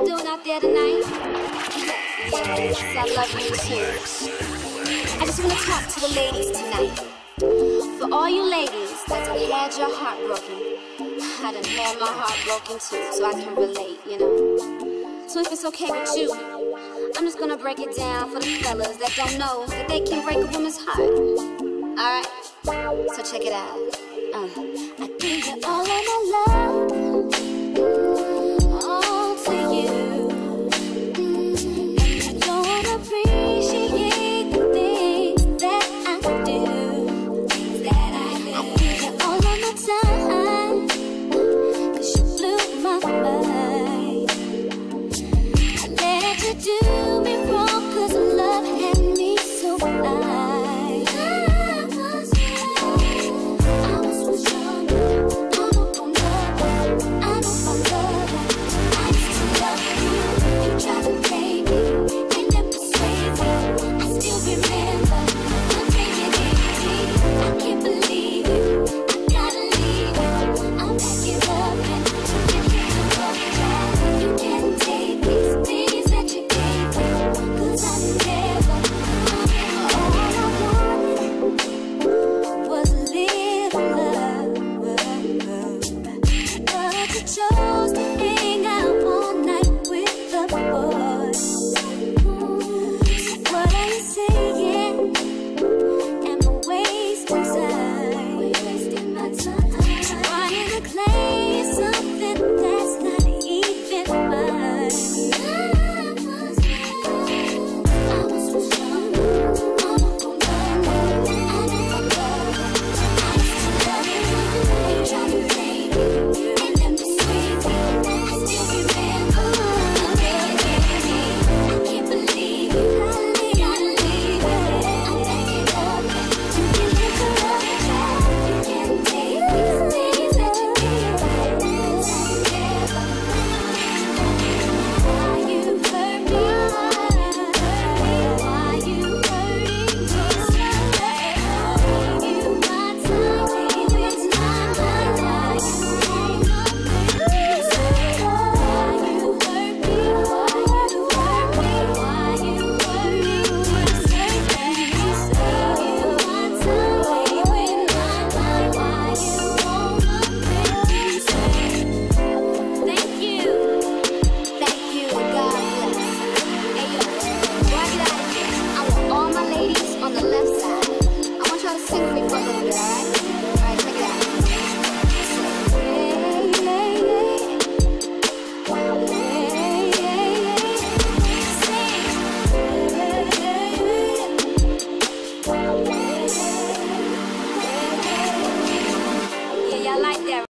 doing out there tonight? Yes, I love you too. I just want to talk to the ladies tonight. For all you ladies that done had your heart broken, I done had my heart broken too, so I can relate, you know. So if it's okay with you, I'm just gonna break it down for the fellas that don't know that they can break a woman's heart. Alright? So check it out. Uh, I gave you all of my love. play something.